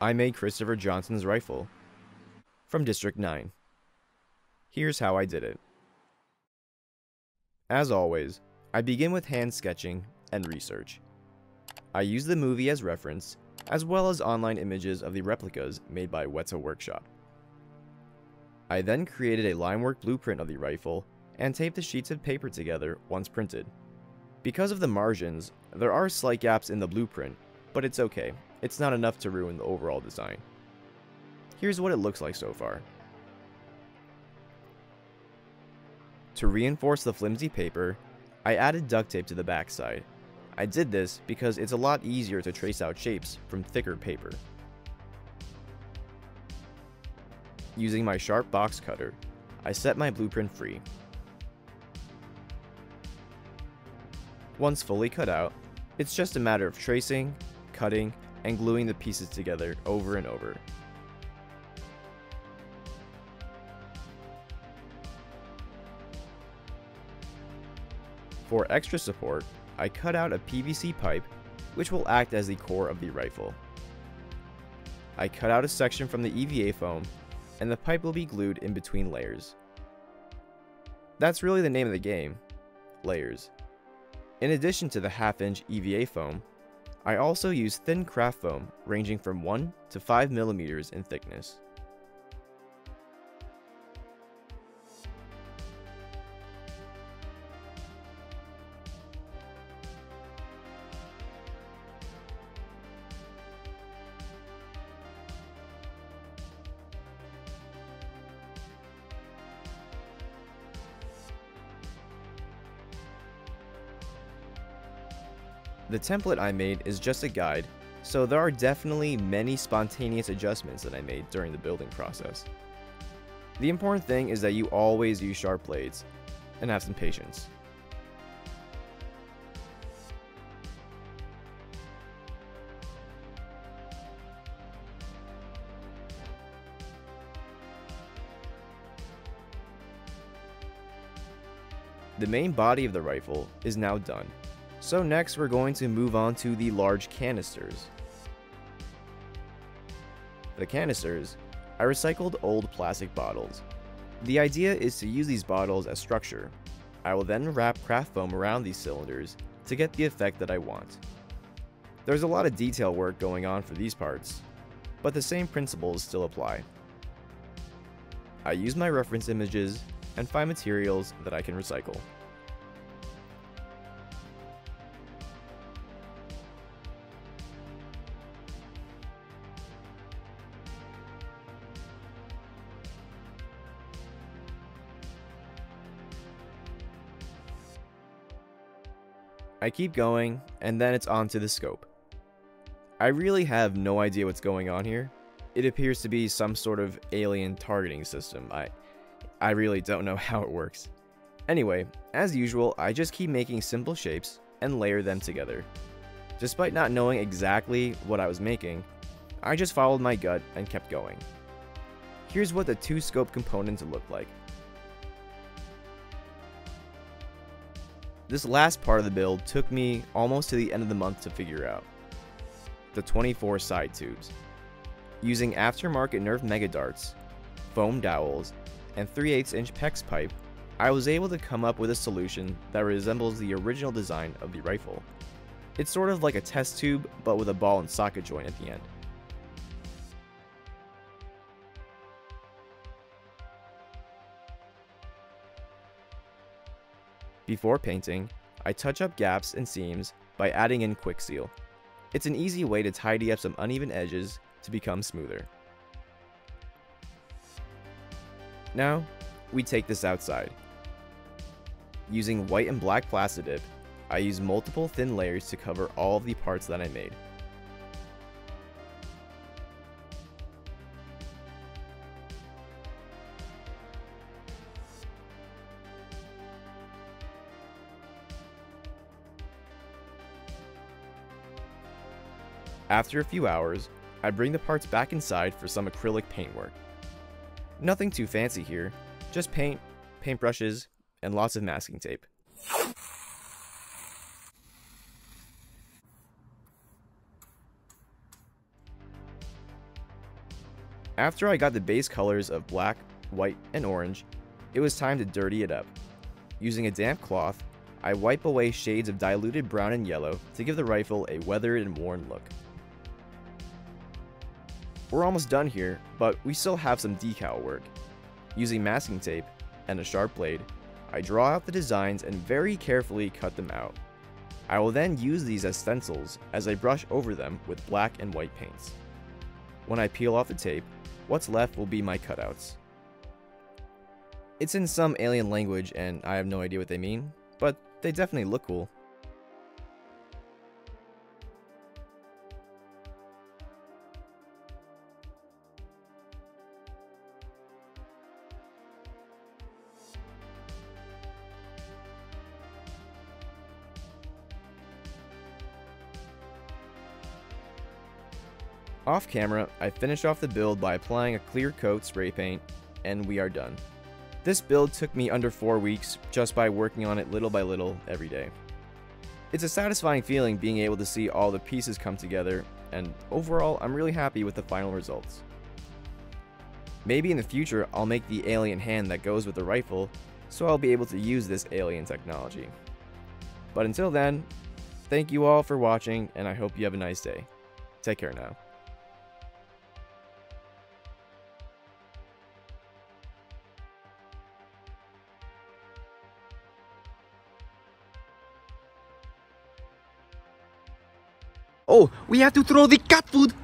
I made Christopher Johnson's rifle from District 9. Here's how I did it. As always, I begin with hand sketching and research. I use the movie as reference, as well as online images of the replicas made by Weta Workshop. I then created a linework blueprint of the rifle and taped the sheets of paper together once printed. Because of the margins, there are slight gaps in the blueprint, but it's okay, it's not enough to ruin the overall design. Here's what it looks like so far. To reinforce the flimsy paper, I added duct tape to the backside. I did this because it's a lot easier to trace out shapes from thicker paper. Using my sharp box cutter, I set my blueprint free. Once fully cut out, it's just a matter of tracing, cutting, and gluing the pieces together over and over. For extra support, I cut out a PVC pipe which will act as the core of the rifle. I cut out a section from the EVA foam and the pipe will be glued in between layers. That's really the name of the game, layers. In addition to the half inch EVA foam, I also use thin craft foam ranging from 1 to 5 millimeters in thickness. The template I made is just a guide, so there are definitely many spontaneous adjustments that I made during the building process. The important thing is that you always use sharp blades, and have some patience. The main body of the rifle is now done, so next we're going to move on to the large canisters. The canisters, I recycled old plastic bottles. The idea is to use these bottles as structure. I will then wrap craft foam around these cylinders to get the effect that I want. There's a lot of detail work going on for these parts, but the same principles still apply. I use my reference images and find materials that I can recycle. I keep going, and then it's on to the scope. I really have no idea what's going on here. It appears to be some sort of alien targeting system. I, I really don't know how it works. Anyway, as usual, I just keep making simple shapes and layer them together. Despite not knowing exactly what I was making, I just followed my gut and kept going. Here's what the two scope components look like. This last part of the build took me almost to the end of the month to figure out. The 24 side tubes. Using aftermarket Nerf Mega Darts, foam dowels, and 3 8 inch PEX pipe, I was able to come up with a solution that resembles the original design of the rifle. It's sort of like a test tube, but with a ball and socket joint at the end. Before painting, I touch up gaps and seams by adding in Kwik Seal. It's an easy way to tidy up some uneven edges to become smoother. Now, we take this outside. Using white and black Plastidip, I use multiple thin layers to cover all of the parts that I made. After a few hours, I bring the parts back inside for some acrylic paintwork. Nothing too fancy here, just paint, paintbrushes, and lots of masking tape. After I got the base colors of black, white, and orange, it was time to dirty it up. Using a damp cloth, I wipe away shades of diluted brown and yellow to give the rifle a weathered and worn look. We're almost done here, but we still have some decal work. Using masking tape and a sharp blade, I draw out the designs and very carefully cut them out. I will then use these as stencils as I brush over them with black and white paints. When I peel off the tape, what's left will be my cutouts. It's in some alien language and I have no idea what they mean, but they definitely look cool. Off camera, I finish off the build by applying a clear coat spray paint, and we are done. This build took me under 4 weeks just by working on it little by little every day. It's a satisfying feeling being able to see all the pieces come together, and overall, I'm really happy with the final results. Maybe in the future, I'll make the alien hand that goes with the rifle, so I'll be able to use this alien technology. But until then, thank you all for watching, and I hope you have a nice day. Take care now. Oh, we have to throw the cat food